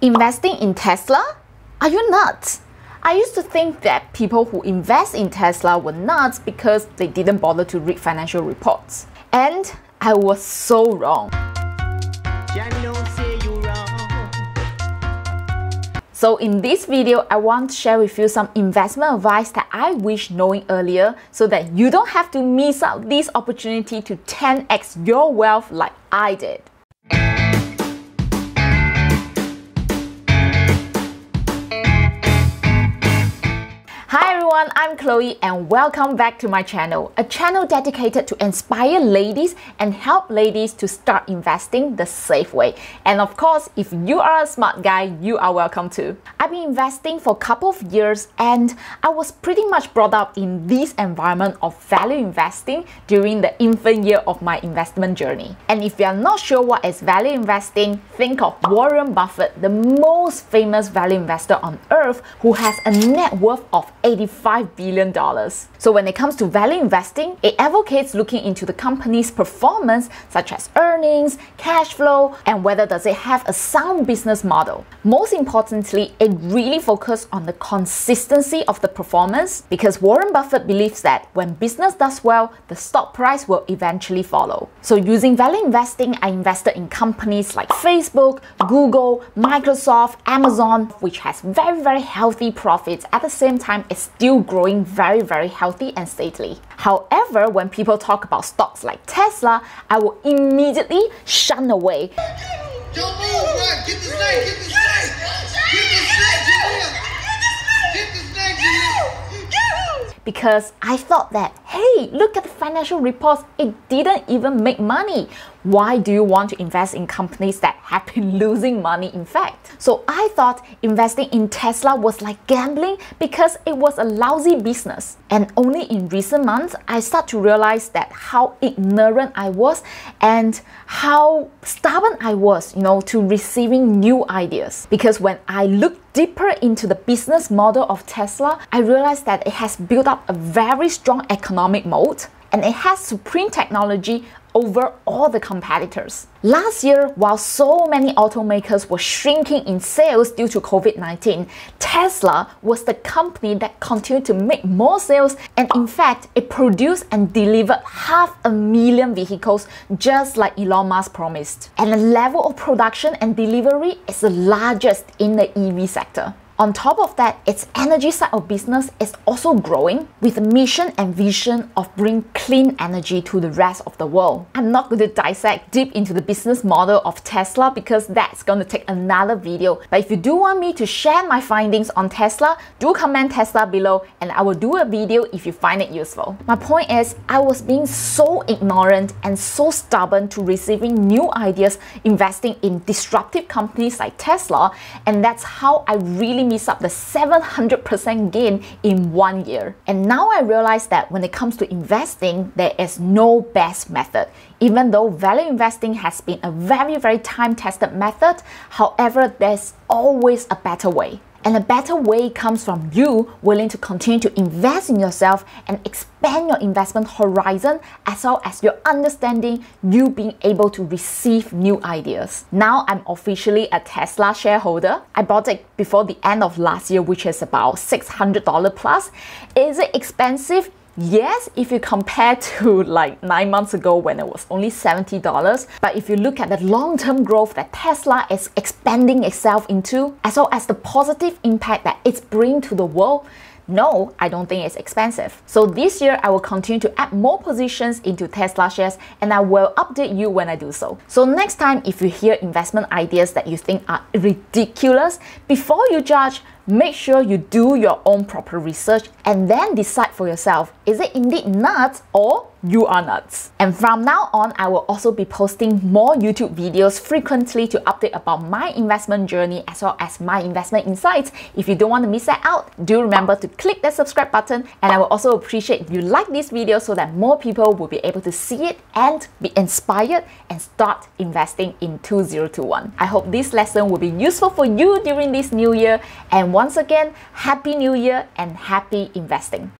Investing in Tesla? Are you nuts? I used to think that people who invest in Tesla were nuts because they didn't bother to read financial reports. And I was so wrong. So in this video, I want to share with you some investment advice that I wish knowing earlier so that you don't have to miss out this opportunity to 10x your wealth like I did. Everyone, I'm Chloe and welcome back to my channel, a channel dedicated to inspire ladies and help ladies to start investing the safe way. And of course, if you are a smart guy, you are welcome too. I've been investing for a couple of years and I was pretty much brought up in this environment of value investing during the infant year of my investment journey. And if you are not sure what is value investing, think of Warren Buffett, the most famous value investor on earth who has a net worth of 85 $5 billion. So when it comes to value investing, it advocates looking into the company's performance such as earnings, cash flow, and whether does it have a sound business model. Most importantly, it really focuses on the consistency of the performance because Warren Buffett believes that when business does well, the stock price will eventually follow. So using value investing, I invested in companies like Facebook, Google, Microsoft, Amazon, which has very, very healthy profits. At the same time, it's still growing very, very healthy and stately. However, when people talk about stocks like Tesla, I will immediately shun away. Because I thought that, hey, look at the financial reports, it didn't even make money why do you want to invest in companies that have been losing money in fact? So I thought investing in Tesla was like gambling because it was a lousy business. And only in recent months, I start to realize that how ignorant I was and how stubborn I was, you know, to receiving new ideas. Because when I looked deeper into the business model of Tesla, I realized that it has built up a very strong economic moat and it has supreme technology over all the competitors. Last year, while so many automakers were shrinking in sales due to COVID 19, Tesla was the company that continued to make more sales, and in fact, it produced and delivered half a million vehicles just like Elon Musk promised. And the level of production and delivery is the largest in the EV sector. On top of that, its energy side of business is also growing with a mission and vision of bring clean energy to the rest of the world. I'm not going to dissect deep into the business model of Tesla because that's going to take another video. But if you do want me to share my findings on Tesla, do comment Tesla below and I will do a video if you find it useful. My point is, I was being so ignorant and so stubborn to receiving new ideas investing in disruptive companies like Tesla and that's how I really miss up the 700% gain in one year. And now I realize that when it comes to investing, there is no best method. Even though value investing has been a very, very time tested method, however, there's always a better way. And a better way comes from you willing to continue to invest in yourself and expand your investment horizon as well as your understanding, you being able to receive new ideas. Now I'm officially a Tesla shareholder. I bought it before the end of last year, which is about $600 plus. Is it expensive? Yes, if you compare to like nine months ago when it was only $70, but if you look at the long-term growth that Tesla is expanding itself into, as well as the positive impact that it's bringing to the world, no, I don't think it's expensive. So this year, I will continue to add more positions into Tesla shares and I will update you when I do so. So next time, if you hear investment ideas that you think are ridiculous, before you judge, make sure you do your own proper research and then decide for yourself is it indeed nuts or you are nuts. And from now on, I will also be posting more YouTube videos frequently to update about my investment journey as well as my investment insights. If you don't want to miss that out, do remember to click the subscribe button and I will also appreciate if you like this video so that more people will be able to see it and be inspired and start investing in 2021. I hope this lesson will be useful for you during this new year and once again, Happy New Year and happy investing.